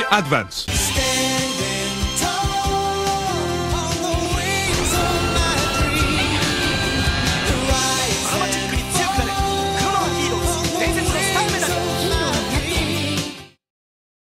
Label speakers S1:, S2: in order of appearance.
S1: Advance.